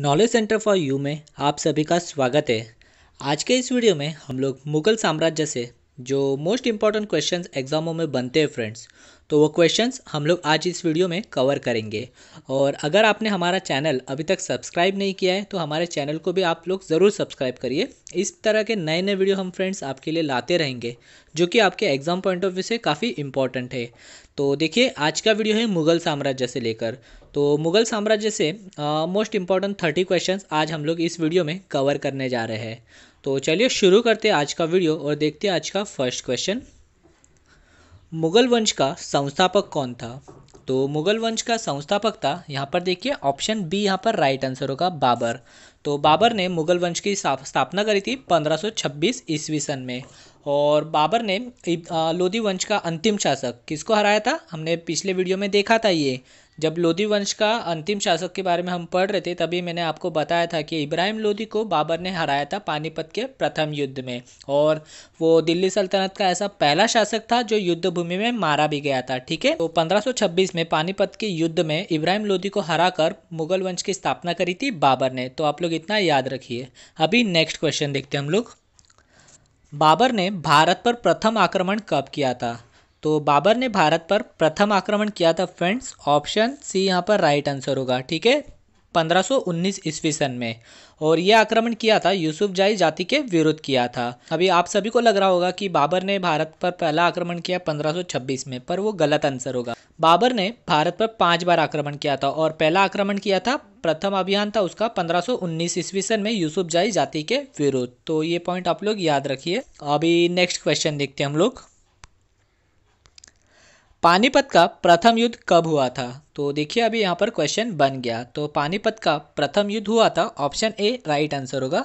Knowledge centre for you में आप सभी का स्वागत है। आज के इस वीडियो में हम लोग मुगल साम्राज्य से जो मोस्ट इंपॉर्टेंट क्वेश्चंस एग्जामों में बनते हैं फ्रेंड्स तो वो क्वेश्चंस हम लोग आज इस वीडियो में कवर करेंगे। और अगर आपने हमारा चैनल अभी तक सब्सक्राइब नहीं किया है तो हमारे चैनल को भी आप लोग ज़रूर सब्सक्राइब करिए। इस तरह के नए नए वीडियो हम फ्रेंड्स आपके लिए लाते रहेंगे, जो कि आपके एग्ज़ाम पॉइंट ऑफ़ व्यू से काफ़ी इंपॉर्टेंट है। तो देखिए, आज का वीडियो है मुग़ल साम्राज्य से लेकर। तो मुग़ल साम्राज्य से मोस्ट इंपॉर्टेंट थर्टी क्वेश्चन आज हम लोग इस वीडियो में कवर करने जा रहे हैं। तो चलिए शुरू करते हैं आज का वीडियो और देखते हैं आज का फ़र्स्ट क्वेश्चन मुगल वंश का संस्थापक कौन था? तो मुगल वंश का संस्थापक था, यहाँ पर देखिए ऑप्शन बी यहाँ पर राइट आंसर होगा बाबर. तो बाबर ने मुगल वंश की स्थापना करी थी 1526 ईस्वी सन में. और बाबर ने लोधी वंश का अंतिम शासक किसको हराया था? हमने पिछले वीडियो में देखा था ये. जब लोधी वंश का अंतिम शासक के बारे में हम पढ़ रहे थे, तभी मैंने आपको बताया था कि इब्राहिम लोधी को बाबर ने हराया था पानीपत के प्रथम युद्ध में। और वो दिल्ली सल्तनत का ऐसा पहला शासक था जो युद्ध भूमि में मारा भी गया था, ठीक है? तो 1526 में पानीपत के युद्ध में इब्राहिम लोधी को हराकर मुगल वंश की स्थापना करी थी बाबर ने। तो आप लोग इतना याद रखिए। अभी नेक्स्ट क्वेश्चन देखते हैं हम लोग। बाबर ने भारत पर प्रथम आक्रमण कब किया था? तो बाबर ने भारत पर प्रथम आक्रमण किया था फ्रेंड्स ऑप्शन सी यहाँ पर राइट आंसर होगा, ठीक है? 1519 ईस्वी सन में। और यह आक्रमण किया था, यूसुफ जाई जाति के विरुद्ध किया था। अभी आप सभी को लग रहा होगा कि बाबर ने भारत पर पहला आक्रमण किया 1526 में, पर वो गलत आंसर होगा। बाबर ने भारत पर पाँच बार आक्रमण किया था और पहला आक्रमण किया था, प्रथम अभियान था उसका 1519 ईस्वी सन में, यूसुफ जाई जाति के विरुद्ध। तो ये पॉइंट आप लोग याद रखिए। अभी नेक्स्ट क्वेश्चन देखते हैं हम लोग। पानीपत का प्रथम युद्ध कब हुआ था? तो देखिए, अभी यहाँ पर क्वेश्चन बन गया। तो पानीपत का प्रथम युद्ध हुआ था। ऑप्शन ए राइट आंसर होगा।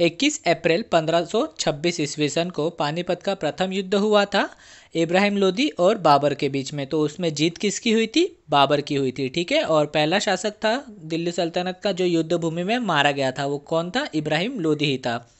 21 अप्रैल 1526 ईस्वी सन को पानीपत का प्रथम युद्ध हुआ था। इब्राहिम लोदी और बाबर के बीच में। तो उसमें जीत किसकी हुई थी? बाबर की हुई थी, ठीक है? और पहला शासक था दिल्ली सल्तनत का, जो युद्ध भूमि में मारा गया था, वो कौन था? इब्राहिम लोदी ही था।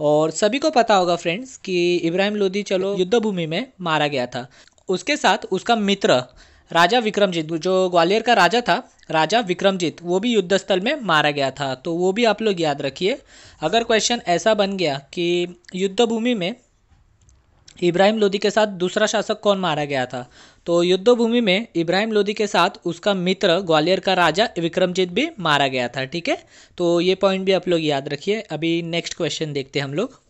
और सभी को पता होगा फ्रेंड्स कि इब्राहिम लोदी, चलो, युद्ध भूमि में मारा गया था। उसके साथ उसका मित्र, राजा विक्रमजीत, जो ग्वालियर का राजा था, राजा विक्रमजीत, वो भी युद्ध स्थल में मारा गया था। तो वो भी आप लोग याद रखिए। अगर क्वेश्चन ऐसा बन गया कि युद्ध भूमि में इब्राहिम लोदी के साथ दूसरा शासक कौन मारा गया था तो युद्ध भूमि में इब्राहिम लोदी के साथ उसका मित्र, ग्वालियर का राजा विक्रमजीत भी मारा गया था, ठीक है? तो ये पॉइंट भी आप लोग याद रखिए। अभी नेक्स्ट क्वेश्चन देखते हैं हम लोग।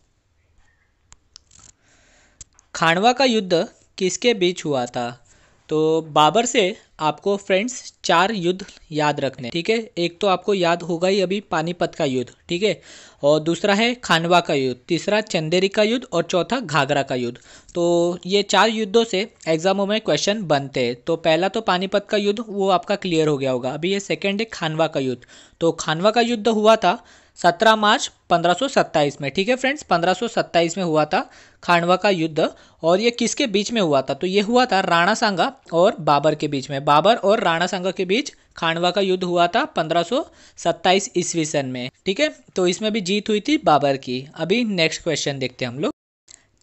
खांडवा का युद्ध किसके बीच हुआ था? तो बाबर से आपको फ्रेंड्स चार युद्ध याद रखने। ठीक है? एक तो आपको याद होगा ही अभी पानीपत का युद्ध, ठीक है? और दूसरा है खानवा का युद्ध, तीसरा चंदेरी का युद्ध और चौथा घाघरा का युद्ध। तो ये चार युद्धों से एग्जामों में क्वेश्चन बनते हैं। तो पहला तो पानीपत का युद्ध, वो आपका क्लियर हो गया होगा। अभी ये सेकेंड है खानवा का युद्ध। तो खानवा का युद्ध हुआ था सत्रह मार्च 1527 में, ठीक है फ्रेंड्स 1527 में हुआ था खांडवा का युद्ध और ये किसके बीच में हुआ था? तो ये हुआ था राणा सांगा और बाबर के बीच में। बाबर और राणा सांगा के बीच खांडवा का युद्ध हुआ था 1527 ईस्वी सन में, ठीक है? तो इसमें भी जीत हुई थी बाबर की। अभी नेक्स्ट क्वेश्चन देखते हैं हम लोग।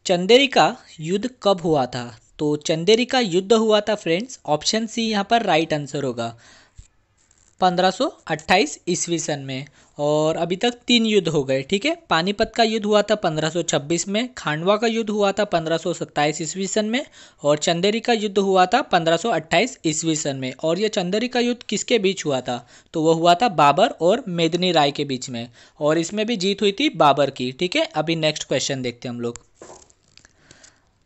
चंदेरी का युद्ध कब हुआ था? तो चंदेरी का युद्ध हुआ था फ्रेंड्स ऑप्शन सी यहाँ पर राइट आंसर होगा। 1528 ईस्वी सन में, और अभी तक तीन युद्ध हो गए, ठीक है? पानीपत का युद्ध हुआ था 1526 में, खांडवा का युद्ध हुआ था 1527 ईस्वी सन में, और चंदेरी का युद्ध हुआ था 1528 ईस्वी सन में, और ये चंदेरी का युद्ध किसके बीच हुआ था? तो वो हुआ था बाबर और मेदनी राय के बीच में, और इसमें भी जीत हुई थी बाबर की, ठीक है? अभी नेक्स्ट क्वेश्चन देखते हैं हम लोग।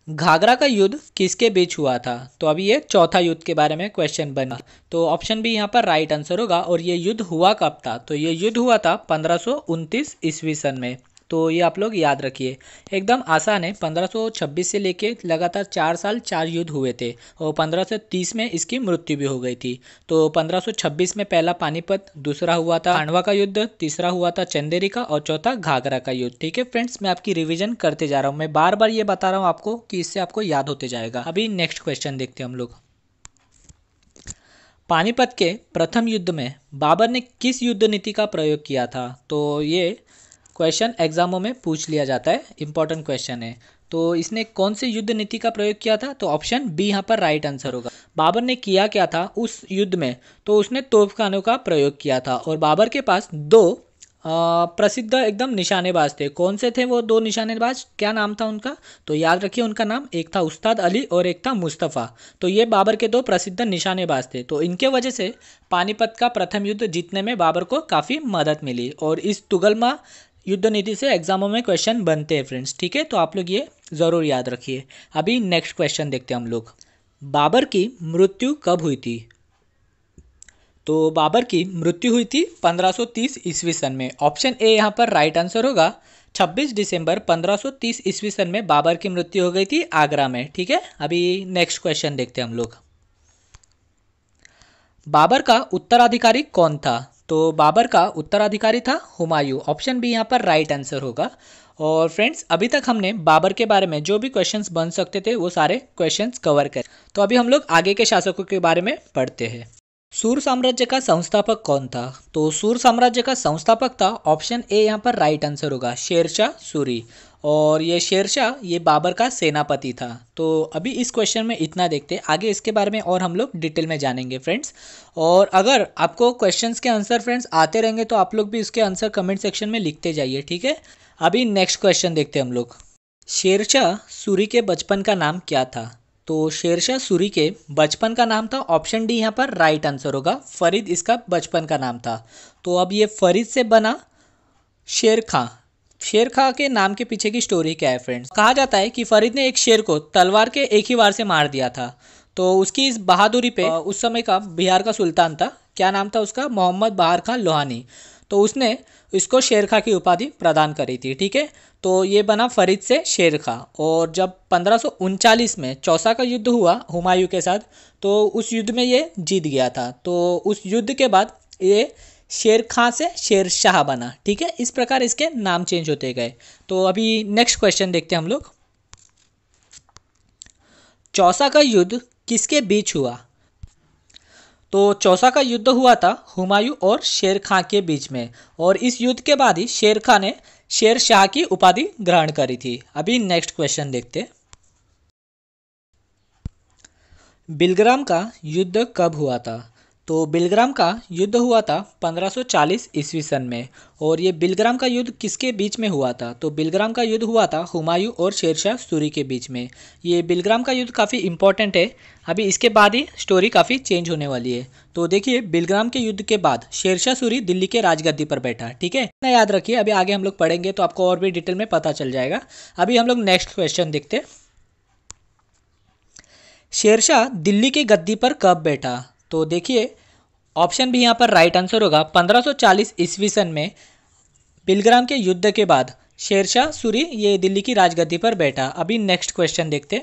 घाघरा का युद्ध किसके बीच हुआ था? तो अभी ये चौथा युद्ध के बारे में क्वेश्चन बना। तो ऑप्शन भी यहाँ पर राइट आंसर होगा और ये युद्ध हुआ कब था? तो ये युद्ध हुआ था पंद्रह सौ ईस्वी सन में। तो ये आप लोग याद रखिए। एकदम आसान है। 1526 से लेके लगातार चार साल चार युद्ध हुए थे और 1530 में इसकी मृत्यु भी हो गई थी। तो 1526 में पहला पानीपत, दूसरा हुआ था खांडवा का युद्ध, तीसरा हुआ था चंदेरी का और चौथा घाघरा का युद्ध। ठीक है फ्रेंड्स, मैं आपकी रिविजन करते जा रहा हूँ। मैं बार बार ये बता रहा हूँ आपको कि इससे आपको याद होते जाएगा। अभी नेक्स्ट क्वेश्चन देखते हैं हम लोग। पानीपत के प्रथम युद्ध में बाबर ने किस युद्ध नीति का प्रयोग किया था? तो ये क्वेश्चन एग्जामों में पूछ लिया जाता है इंपॉर्टेंट क्वेश्चन है। तो इसने कौन से युद्ध नीति का प्रयोग किया था? तो ऑप्शन बी यहाँ पर राइट आंसर होगा। बाबर ने किया क्या था उस युद्ध में? तो उसने तोपखानों का प्रयोग किया था और बाबर के पास दो प्रसिद्ध एकदम निशानेबाज थे। कौन से थे वो दो निशानेबाज? क्या नाम था उनका? तो याद रखिए उनका नाम, एक था उस्ताद अली और एक था मुस्तफ़ा। तो ये बाबर के दो प्रसिद्ध निशानेबाज थे। तो इनके वजह से पानीपत का प्रथम युद्ध जीतने में बाबर को काफ़ी मदद मिली और इस तुगलमा युद्ध नीति से एग्जामों में क्वेश्चन बनते हैं फ्रेंड्स ठीक है? तो आप लोग ये ज़रूर याद रखिए. अभी नेक्स्ट क्वेश्चन देखते हैं हम लोग. बाबर की मृत्यु कब हुई थी? तो बाबर की मृत्यु हुई थी 1530 ईस्वी सन में. ऑप्शन ए यहाँ पर राइट आंसर होगा. 26 दिसंबर 1530 ईस्वी सन में बाबर की मृत्यु हो गई थी आगरा में. ठीक है? अभी नेक्स्ट क्वेश्चन देखते हैं हम लोग. बाबर का उत्तराधिकारी कौन था? तो बाबर का उत्तराधिकारी था, हुमायूं। ऑप्शन बी यहाँ पर राइट आंसर होगा। और फ्रेंड्स अभी तक हमने बाबर के बारे में जो भी क्वेश्चंस बन सकते थे, वो सारे क्वेश्चंस कवर कर। तो अभी हम लोग आगे के शासकों के बारे में पढ़ते हैं। सूर साम्राज्य का संस्थापक कौन था? तो सूर साम्राज्य का संस्थापक था ऑप्शन ए यहाँ पर राइट आंसर होगा, शेरशाह सूरी। और ये शेरशाह, ये बाबर का सेनापति था। तो अभी इस क्वेश्चन में इतना देखते हैं। आगे इसके बारे में और हम लोग डिटेल में जानेंगे फ्रेंड्स और अगर आपको क्वेश्चंस के आंसर फ्रेंड्स आते रहेंगे तो आप लोग भी इसके आंसर कमेंट सेक्शन में लिखते जाइए, ठीक है? अभी नेक्स्ट क्वेश्चन देखते हैं हम लोग। शेरशाह सूरी के बचपन का नाम क्या था? तो शेरशाह सूरी के बचपन का नाम था ऑप्शन डी यहाँ पर राइट आंसर होगा। फरीद इसका बचपन का नाम था। तो अब ये फरीद से बना शेर खां। शेर खां के नाम के पीछे की स्टोरी क्या है फ्रेंड्स कहा जाता है कि फरीद ने एक शेर को तलवार के एक ही वार से मार दिया था। तो उसकी इस बहादुरी पे उस समय का बिहार का सुल्तान था। क्या नाम था उसका? मोहम्मद बहार खान लोहानी। तो उसने इसको शेर खां की उपाधि प्रदान करी थी ठीक है? तो ये बना फरीद से शेर खां और जब पंद्रह में चौसा का युद्ध हुआ हुमायूं के साथ तो उस युद्ध में ये जीत गया था। तो उस युद्ध के बाद ये शेर खां से शेर शाह बना, ठीक है? इस प्रकार इसके नाम चेंज होते गए। तो अभी नेक्स्ट क्वेश्चन देखते हैं हम लोग। चौसा का युद्ध किसके बीच हुआ? तो चौसा का युद्ध हुआ था हुमायूं और शेर खां के बीच में, और इस युद्ध के बाद ही शेर खां ने शेर शाह की उपाधि ग्रहण करी थी। अभी नेक्स्ट क्वेश्चन देखते बिलग्राम का युद्ध कब हुआ था? तो बिलग्राम का युद्ध हुआ था 1540 ईस्वी सन में, और ये बिलग्राम का युद्ध किसके बीच में हुआ था? तो बिलग्राम का युद्ध हुआ था हुमायूं और शेरशाह सूरी के बीच में। ये बिलग्राम का युद्ध काफ़ी इंपॉर्टेंट है। अभी इसके बाद ही स्टोरी काफ़ी चेंज होने वाली है। तो देखिए, बिलग्राम के युद्ध के बाद शेरशाह सूरी दिल्ली के राजगद्दी पर बैठा, ठीक है? ना याद रखिए, अभी आगे हम लोग पढ़ेंगे तो आपको और भी डिटेल में पता चल जाएगा। अभी हम लोग नेक्स्ट क्वेश्चन देखते शेरशाह दिल्ली की गद्दी पर कब बैठा? तो देखिए ऑप्शन भी यहाँ पर राइट आंसर होगा। 1540 ईस्वी सन में बिलग्राम के युद्ध के बाद शेरशाह सूरी ये दिल्ली की राजगद्दी पर बैठा। अभी नेक्स्ट क्वेश्चन देखते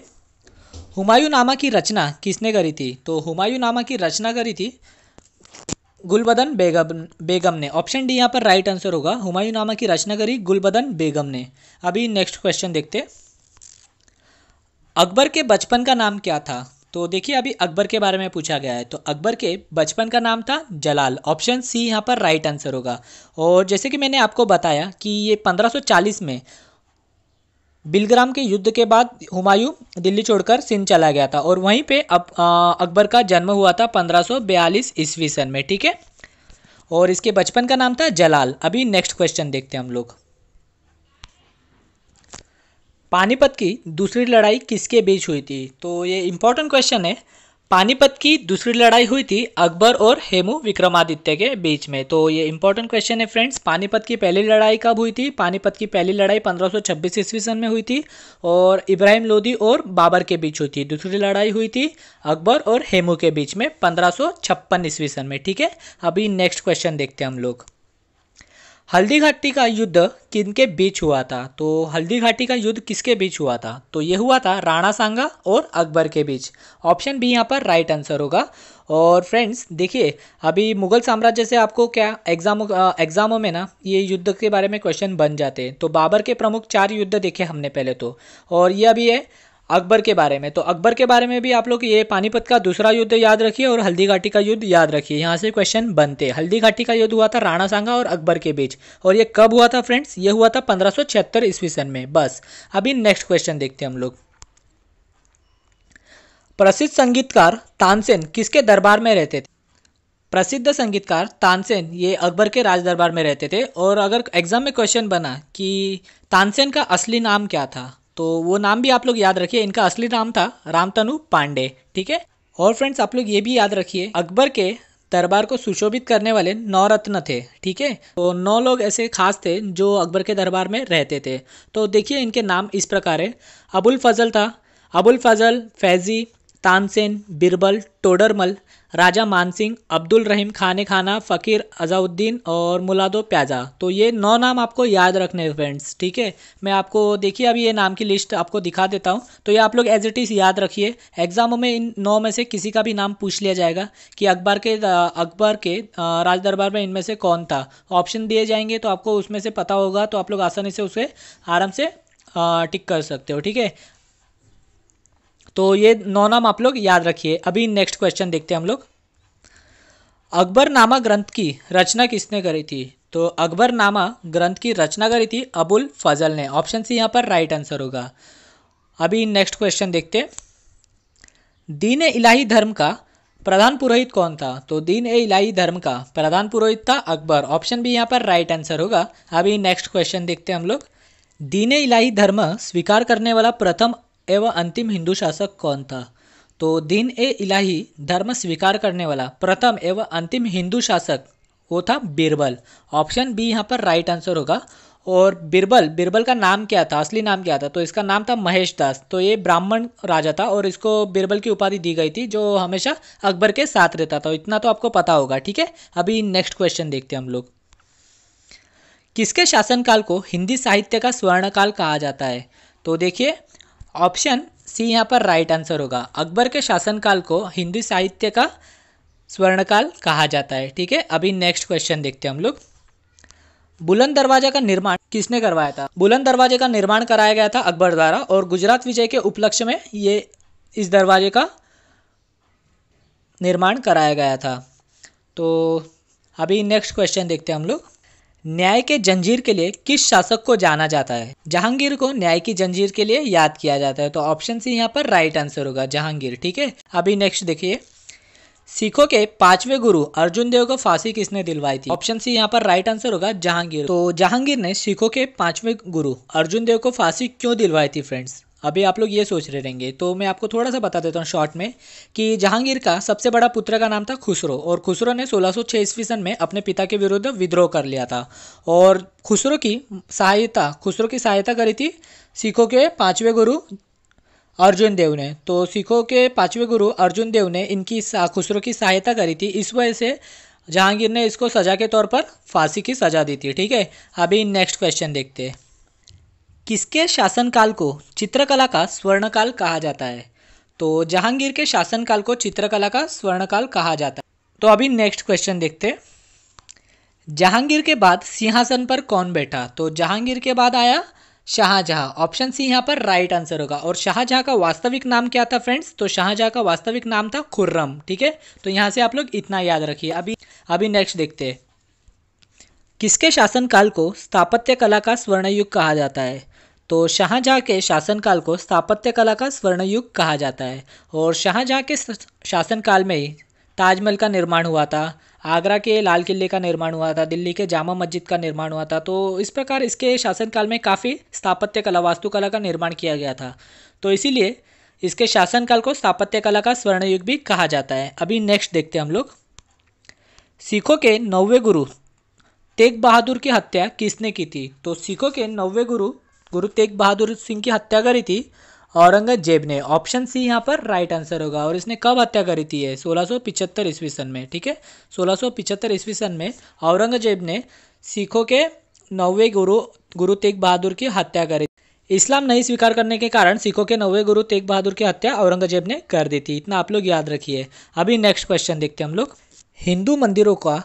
हुमायूं नामा की रचना किसने करी थी? तो हुमायूं नामा की रचना करी थी गुलबदन बेगम बेगम ने। ऑप्शन डी यहाँ पर राइट आंसर होगा। हुमायूं नामा की रचना करी गुलबदन बेगम ने। अभी नेक्स्ट क्वेश्चन देखते अकबर के बचपन का नाम क्या था? तो देखिए, अभी अकबर के बारे में पूछा गया है। तो अकबर के बचपन का नाम था जलाल। ऑप्शन सी यहाँ पर राइट आंसर होगा। और जैसे कि मैंने आपको बताया कि ये 1540 में बिलग्राम के युद्ध के बाद हुमायूं दिल्ली छोड़कर सिंध चला गया था और वहीं पे अब अकबर का जन्म हुआ था 1542 ईस्वी सन में, ठीक है? और इसके बचपन का नाम था जलाल। अभी नेक्स्ट क्वेश्चन देखते हैं हम लोग। पानीपत की दूसरी लड़ाई किसके बीच हुई थी? तो ये इम्पोर्टेंट क्वेश्चन है। पानीपत की दूसरी लड़ाई हुई थी अकबर और हेमू विक्रमादित्य के बीच में। तो ये इंपॉर्टेंट क्वेश्चन है फ्रेंड्स पानीपत की पहली लड़ाई कब हुई थी? पानीपत की पहली लड़ाई 1526 ईस्वी सन में हुई थी और इब्राहिम लोदी और बाबर के बीच हुई थी। दूसरी लड़ाई हुई थी अकबर और हेमू के बीच में पंद्रह ईस्वी सन में। ठीक है? अभी नेक्स्ट क्वेश्चन देखते हैं हम लोग। हल्दी घाटी का युद्ध किनके बीच हुआ था? तो हल्दी घाटी का युद्ध किसके बीच हुआ था? तो ये हुआ था राणा सांगा और अकबर के बीच। ऑप्शन बी यहाँ पर राइट आंसर होगा। और फ्रेंड्स देखिए, अभी मुगल साम्राज्य से आपको क्या एग्जामों एग्जामों में ना ये युद्ध के बारे में क्वेश्चन बन जाते हैं। तो बाबर के प्रमुख चार युद्ध देखे हमने पहले तो। और ये अभी है अकबर के बारे में। तो अकबर के बारे में भी आप लोग ये पानीपत का दूसरा युद्ध याद रखिए और हल्दी घाटी का युद्ध याद रखिए। यहाँ से क्वेश्चन बनते हल्दी घाटी का युद्ध हुआ था राणा सांगा और अकबर के बीच। और ये कब हुआ था फ्रेंड्स ये हुआ था पंद्रह ईस्वी सन में। बस, अभी नेक्स्ट क्वेश्चन देखते हैं हम लोग। प्रसिद्ध संगीतकार तानसेन किसके दरबार में रहते थे? प्रसिद्ध संगीतकार तानसेन ये अकबर के राज दरबार में रहते थे। और अगर एग्ज़ाम में क्वेश्चन बना कि तानसेन का असली नाम क्या था? तो वो नाम भी आप लोग याद रखिए, इनका असली नाम था रामतनु पांडे, ठीक है? और फ्रेंड्स आप लोग ये भी याद रखिए, अकबर के दरबार को सुशोभित करने वाले नौ रत्न थे, ठीक है? तो नौ लोग ऐसे खास थे जो अकबर के दरबार में रहते थे। तो देखिए इनके नाम इस प्रकार है। अबुल फजल था, अबुल फजल, फैज़ी तानसेन, बिरबल, टोडरमल, राजा मानसिंह, अब्दुल रहीम, खाने खाना, फ़कीर अजाउद्दीन और मुलादो प्याजा। तो ये नौ नाम आपको याद रखने फ्रेंड्स ठीक है? मैं आपको देखिए, अभी ये नाम की लिस्ट आपको दिखा देता हूँ। तो ये आप लोग एज इट इज़ याद रखिए। एग्जामों में इन नौ में से किसी का भी नाम पूछ लिया जाएगा कि अकबर के अकबर के राज दरबार में इनमें से कौन था। ऑप्शन दिए जाएँगे तो आपको उसमें से पता होगा तो आप लोग आसानी से उसे आराम से टिक कर सकते हो, ठीक है? तो ये नौ नाम आप लोग याद रखिए। अभी नेक्स्ट क्वेश्चन देखते हैं हम लोग। अकबरनामा ग्रंथ की रचना किसने करी थी? तो अकबरनामा ग्रंथ की रचना करी थी अबुल फजल ने। ऑप्शन सी यहाँ पर राइट आंसर होगा। अभी नेक्स्ट क्वेश्चन देखते दीन इलाही धर्म का प्रधान पुरोहित कौन था? तो दीन ए इलाही धर्म का प्रधान पुरोहित था अकबर। ऑप्शन भी यहाँ पर राइट आंसर होगा। अभी नेक्स्ट क्वेश्चन देखते हैं हम लोग। दीन ए इलाही धर्म स्वीकार करने वाला प्रथम एवं अंतिम हिंदू शासक कौन था? तो दीन ए इलाही धर्म स्वीकार करने वाला प्रथम एवं अंतिम हिंदू शासक वो था बीरबल। ऑप्शन बी यहाँ पर राइट आंसर होगा। और बीरबल बीरबल का नाम क्या था? असली नाम क्या था? तो इसका नाम था महेश दास। तो ये ब्राह्मण राजा था और इसको बीरबल की उपाधि दी गई थी, जो हमेशा अकबर के साथ रहता था। इतना तो आपको पता होगा, ठीक है? अभी नेक्स्ट क्वेश्चन देखते हैं हम लोग। किसके शासनकाल को हिंदी साहित्य का स्वर्णकाल कहा जाता है? तो देखिए ऑप्शन सी यहाँ पर राइट आंसर होगा। अकबर के शासनकाल को हिंदी साहित्य का स्वर्णकाल कहा जाता है, ठीक है? अभी नेक्स्ट क्वेश्चन देखते हैं हम लोग। बुलंद दरवाज़ा का निर्माण किसने करवाया था? बुलंद दरवाजे का निर्माण कराया गया था अकबर द्वारा और गुजरात विजय के उपलक्ष्य में ये इस दरवाजे का निर्माण कराया गया था। तो अभी नेक्स्ट क्वेश्चन देखते हैं हम लोग। न्याय के जंजीर के लिए किस शासक को जाना जाता है? जहांगीर को न्याय की जंजीर के लिए याद किया जाता है तो ऑप्शन सी यहाँ पर राइट आंसर होगा जहांगीर, ठीक है? अभी नेक्स्ट देखिए। सिखों के पांचवे गुरु अर्जुन देव को फांसी किसने दिलवाई थी? ऑप्शन सी यहाँ पर राइट आंसर होगा जहांगीर। तो जहांगीर ने सिखों के पांचवे गुरु अर्जुन देव को फांसी क्यों दिलवाई थी फ्रेंड्स अभी आप लोग ये सोच रहे रहेंगे। तो मैं आपको थोड़ा सा बता देता हूँ शॉर्ट में कि जहांगीर का सबसे बड़ा पुत्र का नाम था खुसरो और खुसरो ने 1606 ईस्वी सन में अपने पिता के विरुद्ध विद्रोह कर लिया था। और खुसरो की सहायता, खुसरो की सहायता करी थी सिखों के पाँचवें गुरु अर्जुन देव ने। तो सिखों के पाँचवें गुरु अर्जुन देव ने इनकी खुसरो की सहायता करी थी। इस वजह से जहांगीर ने इसको सजा के तौर पर फांसी की सजा दी थी। ठीक है? अभी नेक्स्ट क्वेश्चन देखते हैं। किसके शासनकाल को चित्रकला का स्वर्णकाल कहा जाता है? तो जहांगीर के शासनकाल को चित्रकला का स्वर्णकाल कहा जाता है। तो अभी नेक्स्ट क्वेश्चन देखते जहांगीर के बाद सिंहासन पर कौन बैठा? तो जहांगीर के बाद आया शाहजहां। ऑप्शन सी यहाँ पर राइट आंसर होगा। और शाहजहां का वास्तविक नाम क्या था फ्रेंड्स तो शाहजहां का वास्तविक नाम था खुर्रम, ठीक है? तो यहाँ से आप लोग इतना याद रखिए। अभी अभी नेक्स्ट देखते हैं। किसके शासनकाल को स्थापत्य कला का स्वर्णयुग कहा जाता है? तो शाहजहाँ के शासनकाल को स्थापत्य कला का स्वर्ण युग कहा जाता है और शाहजहाँ के शासनकाल में ही ताजमहल का निर्माण हुआ था, आगरा के लाल किले का निर्माण हुआ था, दिल्ली के जामा मस्जिद का निर्माण हुआ था तो इस प्रकार इसके शासनकाल में काफ़ी स्थापत्य कला वास्तुकला का निर्माण किया गया था। तो इसीलिए इसके शासनकाल को स्थापत्य कला का स्वर्ण युग भी कहा जाता है। अभी नेक्स्ट देखते हैं हम लोग। सिखों के नौवे गुरु तेग बहादुर की हत्या किसने की थी? तो सिखों के नौवे गुरु गुरु तेग बहादुर सिंह की हत्या करी थी, औरंगज़ेब ने ऑप्शन सी यहाँ पर राइट आंसर होगा, और इसने कब हत्या करी थी ये? सोलह सौ ईस्वी सन में, ठीक है? सोलह सौ ईस्वी सन में औरंगज़ेब ने सिखों के नौवे गुरु गुरु तेग बहादुर की हत्या करी इस्लाम नहीं स्वीकार करने के कारण सिखों के नौवे गुरु तेग बहादुर की हत्या औरंगज़ेब ने कर दी थी। इतना आप लोग याद रखिए। अभी नेक्स्ट क्वेश्चन देखते हैं हम लोग। हिंदू मंदिरों का,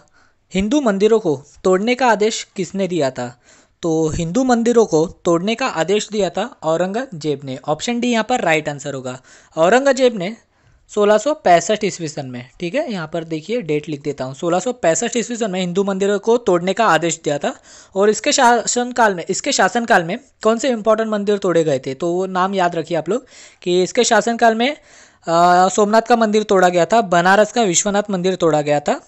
हिंदू मंदिरों को तोड़ने का आदेश किसने दिया था? तो हिंदू मंदिरों को तोड़ने का आदेश दिया था औरंगज़ेब ने। ऑप्शन डी यहाँ पर राइट आंसर होगा। औरंगज़ेब ने सोलह सौ पैंसठ ईस्वी सन में, ठीक है, यहाँ पर देखिए डेट लिख देता हूँ। सोलह सौ पैंसठ ईस्वी सन में हिंदू मंदिरों को तोड़ने का आदेश दिया था और इसके शासनकाल में, इसके शासनकाल में कौन से इंपॉर्टेंट मंदिर तोड़े गए थे? तो वो नाम याद रखिए आप लोग कि इसके शासनकाल में सोमनाथ का मंदिर तोड़ा गया था, बनारस का विश्वनाथ मंदिर तोड़ा गया था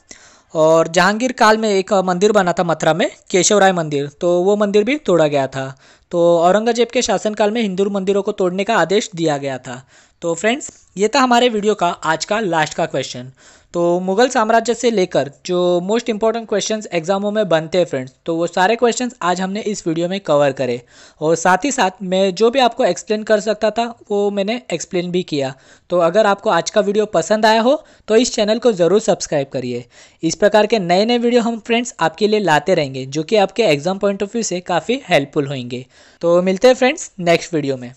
और जहांगीर काल में एक मंदिर बना था मथुरा में, केशवराय मंदिर। तो वो मंदिर भी तोड़ा गया था। तो औरंगज़ेब के शासनकाल में हिंदू मंदिरों को तोड़ने का आदेश दिया गया था। तो फ्रेंड्स ये था हमारे वीडियो का, आज का लास्ट का क्वेश्चन तो मुगल साम्राज्य से लेकर जो मोस्ट इंपॉर्टेंट क्वेश्चंस एग्जामों में बनते हैं फ्रेंड्स तो वो सारे क्वेश्चंस आज हमने इस वीडियो में कवर करे. और साथ ही साथ मैं जो भी आपको एक्सप्लेन कर सकता था, वो मैंने एक्सप्लेन भी किया. तो अगर आपको आज का वीडियो पसंद आया हो तो इस चैनल को ज़रूर सब्सक्राइब करिए. इस प्रकार के नए नए वीडियो हम फ्रेंड्स आपके लिए लाते रहेंगे, जो कि आपके एग्ज़ाम पॉइंट ऑफ़ व्यू से काफ़ी हेल्पफुल होंगे. तो मिलते हैं फ्रेंड्स नेक्स्ट वीडियो में.